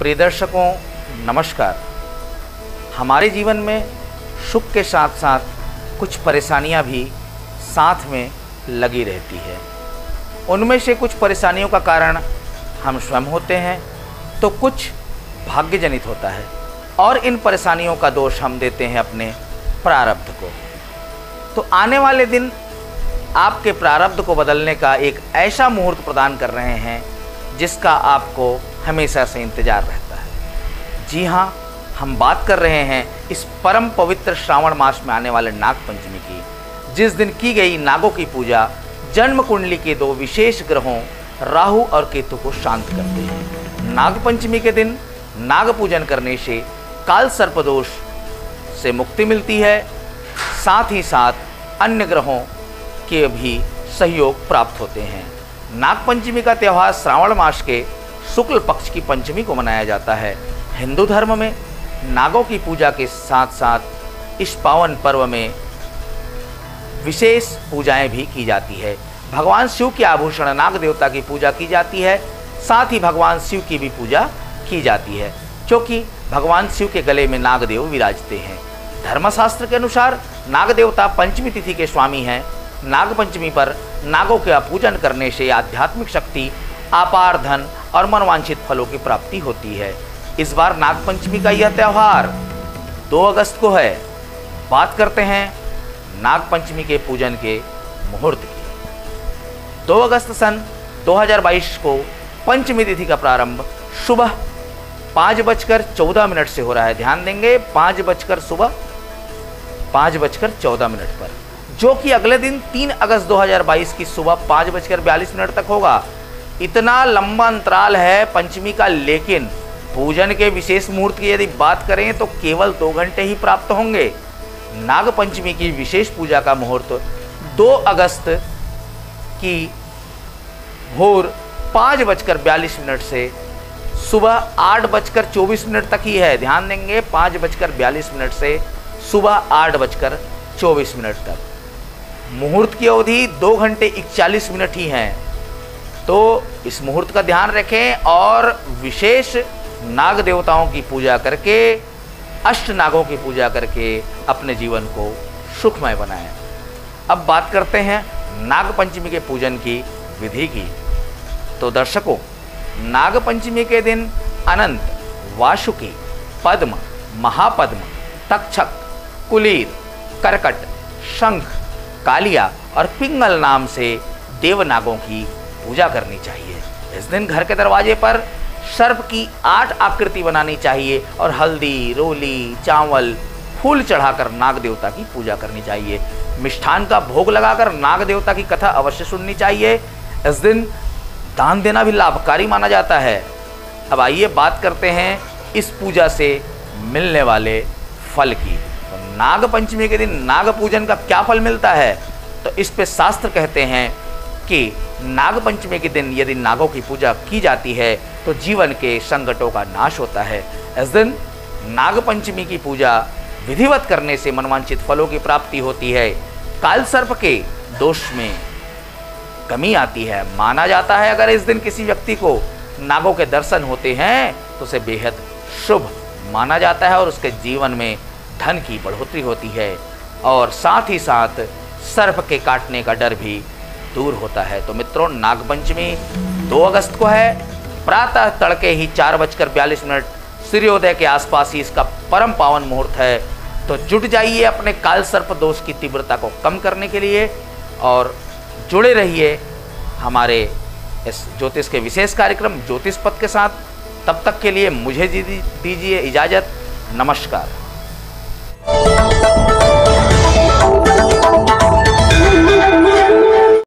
प्रिय दर्शकों नमस्कार। हमारे जीवन में सुख के साथ साथ कुछ परेशानियाँ भी साथ में लगी रहती है। उनमें से कुछ परेशानियों का कारण हम स्वयं होते हैं तो कुछ भाग्य जनित होता है और इन परेशानियों का दोष हम देते हैं अपने प्रारब्ध को। तो आने वाले दिन आपके प्रारब्ध को बदलने का एक ऐसा मुहूर्त प्रदान कर रहे हैं जिसका आपको हमेशा से इंतज़ार रहता है। जी हाँ हम बात कर रहे हैं इस परम पवित्र श्रावण मास में आने वाले नाग पंचमी की, जिस दिन की गई नागों की पूजा, जन्म कुंडली के दो विशेष ग्रहों, राहु और केतु को शांत करते हैं। नाग पंचमी के दिन नाग पूजन करने से काल सर्पदोष से मुक्ति मिलती है। साथ ही साथ अन्य ग्रहों के भी सहयोग प्राप्त होते हैं। नाग पंचमी का त्यौहार श्रावण मास के शुक्ल पक्ष की पंचमी को मनाया जाता है। हिंदू धर्म में नागों की पूजा के साथ साथ इस पावन पर्व में विशेष पूजाएँ भी की जाती है। भगवान शिव के आभूषण नाग देवता की पूजा की जाती है, साथ ही भगवान शिव की भी पूजा की जाती है क्योंकि भगवान शिव के गले में नागदेव विराजते हैं। धर्मशास्त्र के अनुसार नाग देवता पंचमी तिथि के स्वामी हैं। नाग पंचमी पर नागों का पूजन करने से आध्यात्मिक शक्ति अपार धन और मनवांछित फलों की प्राप्ति होती है। इस बार नागपंचमी का यह त्यौहार 2 अगस्त को है। बात करते हैं नागपंचमी के पूजन के मुहूर्त की। 2 अगस्त सन 2022 को पंचमी तिथि का प्रारंभ सुबह पाँच बजकर चौदह मिनट से हो रहा है। ध्यान देंगे, पाँच बजकर सुबह, पाँच बजकर चौदह मिनट पर, जो कि अगले दिन तीन अगस्त 2022 की सुबह पाँच बजकर बयालीस मिनट तक होगा। इतना लंबा अंतराल है पंचमी का, लेकिन पूजन के विशेष मुहूर्त की यदि बात करें तो केवल दो घंटे ही प्राप्त होंगे। नाग पंचमी की विशेष पूजा का मुहूर्त 2 अगस्त की भोर पाँच बजकर बयालीस मिनट से सुबह आठ बजकर चौबीस मिनट तक ही है। ध्यान देंगे, पाँच बजकर बयालीस मिनट से सुबह आठ बजकर चौबीस मिनट तक। मुहूर्त की अवधि दो घंटे इकचालीस मिनट ही हैं। तो इस मुहूर्त का ध्यान रखें और विशेष नाग देवताओं की पूजा करके, अष्ट नागों की पूजा करके अपने जीवन को सुखमय बनाएँ। अब बात करते हैं नाग पंचमी के पूजन की विधि की। तो दर्शकों नाग पंचमी के दिन अनंत वासुकी, पद्म, महापद्म, तक्षक, कुलीर, करकट, शंख, कालिया और पिंगल नाम से देवनागों की पूजा करनी चाहिए। इस दिन घर के दरवाजे पर सर्प की आठ आकृति बनानी चाहिए और हल्दी, रोली, चावल, फूल चढ़ाकर नाग देवता की पूजा करनी चाहिए। मिष्ठान का भोग लगाकर नाग देवता की कथा अवश्य सुननी चाहिए। इस दिन दान देना भी लाभकारी माना जाता है। अब आइए बात करते हैं इस पूजा से मिलने वाले फल की। तो नाग पंचमी के दिन नाग पूजन का क्या फल मिलता है? तो इस पे शास्त्र कहते हैं कि नाग पंचमी के दिन यदि नागों की पूजा की जाती है तो जीवन के संकटों का नाश होता है। इस दिन नाग पंचमी की पूजा विधिवत करने से मनवांचित फलों की प्राप्ति होती है। काल सर्प के दोष में कमी आती है। माना जाता है, अगर इस दिन किसी व्यक्ति को नागों के दर्शन होते हैं तो उसे बेहद शुभ माना जाता है और उसके जीवन में धन की बढ़ोतरी होती है। और साथ ही साथ सर्प के काटने का डर भी दूर होता है। तो मित्रों, नागपंचमी दो अगस्त को है। प्रातः तड़के ही चार बजकर बयालीस मिनट सूर्योदय के आसपास ही इसका परम पावन मुहूर्त है। तो जुट जाइए अपने काल सर्प दोष की तीव्रता को कम करने के लिए और जुड़े रहिए हमारे इस ज्योतिष के विशेष कार्यक्रम ज्योतिष पथ के साथ। तब तक के लिए मुझे दीजिए इजाज़त। नमस्कार।